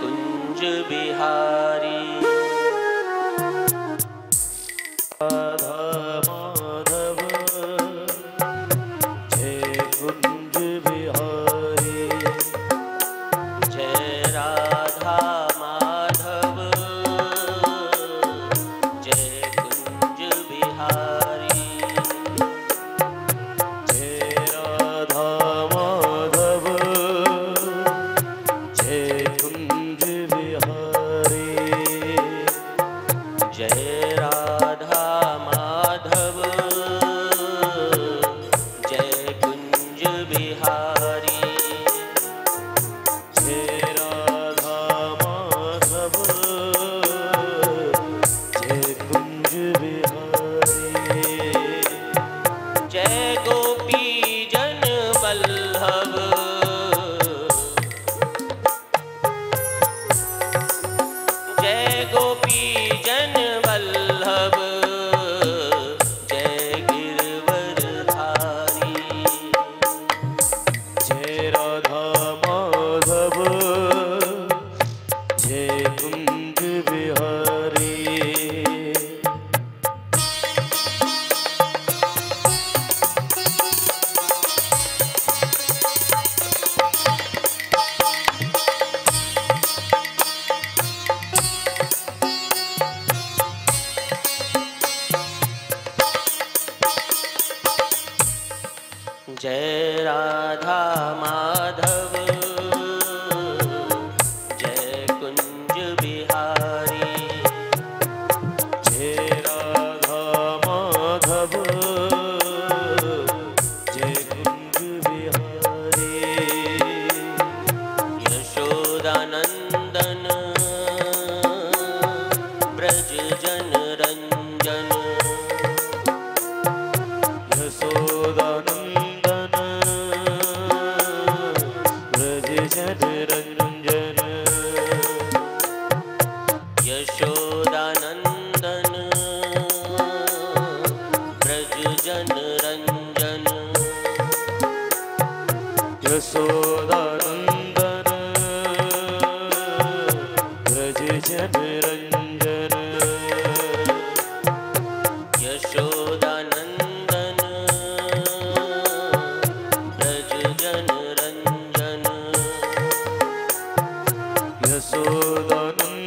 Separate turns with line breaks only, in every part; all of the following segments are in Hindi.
कुञ्ज
बिहार जय
Yasodanandana, Raja
Janaranjana, Yasodanandana, Raja Janaranjana, Yasodanandana.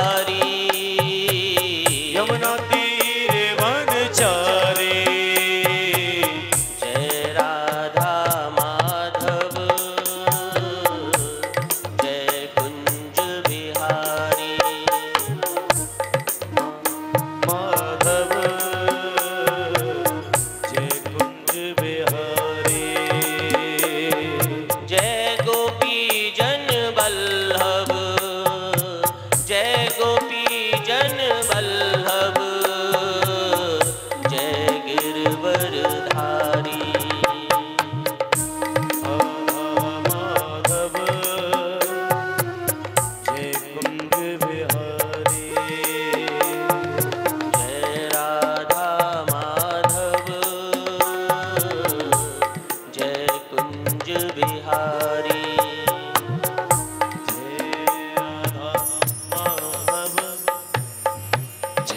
Hari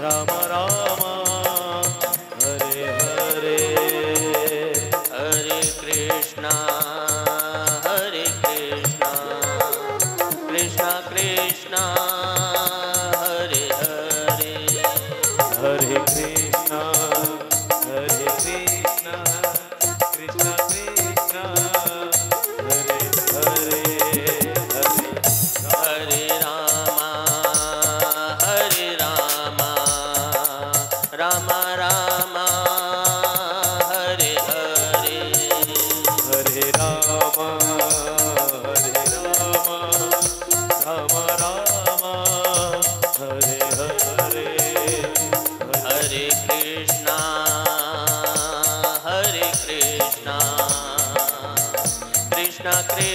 Rama.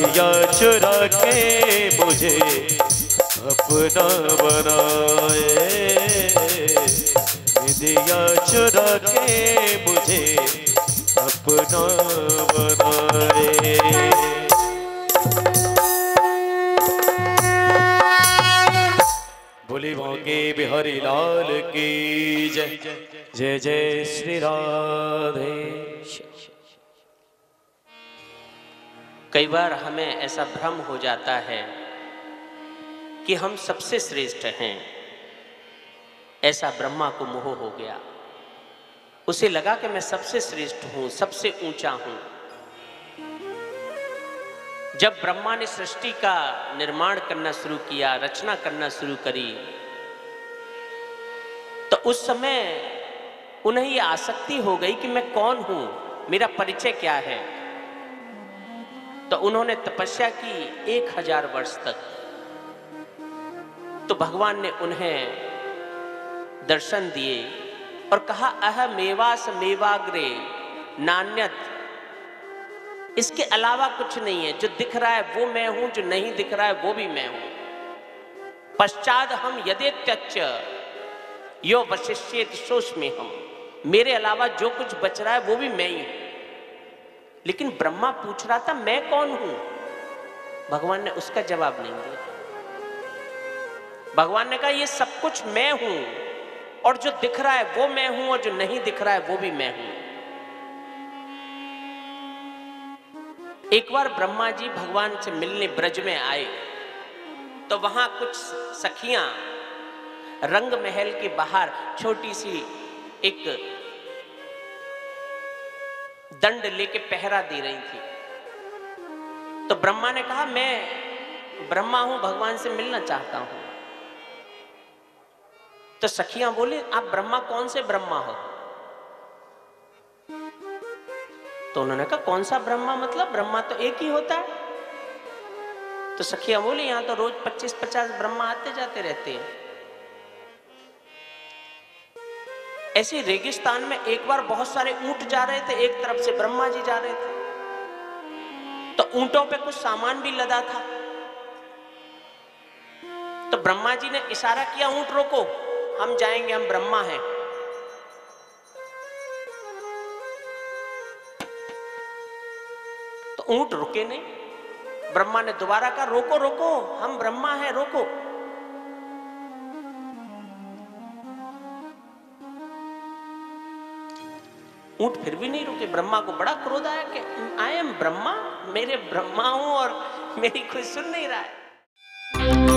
दिया चुरा के मुझे अपना बनाए। दिया चुरा के मुझे अपना बनाए। बोली के बिहारी लाल की जय। जय जय श्री राधे।
कई बार हमें ऐसा भ्रम हो जाता है कि हम सबसे श्रेष्ठ हैं। ऐसा ब्रह्मा को मोह हो गया। उसे लगा कि मैं सबसे श्रेष्ठ हूँ, सबसे ऊँचा हूँ। जब ब्रह्मा ने सृष्टि का निर्माण करना शुरू किया, रचना करना शुरू करी तो उस समय उन्हें यह आसक्ति हो गई कि मैं कौन हूँ, मेरा परिचय क्या है। तो उन्होंने तपस्या की एक हज़ार वर्ष तक। तो भगवान ने उन्हें दर्शन दिए और कहा, अह मेवास मेवाग्रे, नान्यत। इसके अलावा कुछ नहीं है। जो दिख रहा है वो मैं हूँ, जो नहीं दिख रहा है वो भी मैं हूँ। पश्चात हम यदि त्यच यो वशिष्यत सोच में हम मेरे अलावा जो कुछ बच रहा है वो भी मैं ही हूँ। लेकिन ब्रह्मा पूछ रहा था, मैं कौन हूँ? भगवान ने उसका जवाब नहीं दिया। भगवान ने कहा, ये सब कुछ मैं हूँ, और जो दिख रहा है वो मैं हूँ, और जो नहीं दिख रहा है वो भी मैं हूँ। एक बार ब्रह्मा जी भगवान से मिलने ब्रज में आए तो वहाँ कुछ सखियाँ रंग महल के बाहर छोटी सी एक दंड लेके पहरा दे रही थी। तो ब्रह्मा ने कहा, मैं ब्रह्मा हूँ, भगवान से मिलना चाहता हूँ। तो सखियाँ बोले, आप ब्रह्मा कौन से ब्रह्मा हो? तो उन्होंने कहा, कौन सा ब्रह्मा? मतलब ब्रह्मा तो एक ही होता है। तो सखियाँ बोले, यहाँ तो रोज 25-50 ब्रह्मा आते जाते रहते हैं। ऐसे रेगिस्तान में एक बार बहुत सारे ऊँट जा रहे थे, एक तरफ़ से ब्रह्मा जी जा रहे थे। तो ऊंटों पे कुछ सामान भी लदा था। तो ब्रह्मा जी ने इशारा किया, ऊँट रोको, हम जाएँगे, हम ब्रह्मा हैं। तो ऊँट रुके नहीं। ब्रह्मा ने दोबारा कहा, रोको रोको, हम ब्रह्मा हैं, रोको। ऊँट फिर भी नहीं रुके। ब्रह्मा को बड़ा क्रोध आया कि आई एम ब्रह्मा, मेरे ब्रह्मा हूँ और मेरी कोई सुन नहीं रहा है।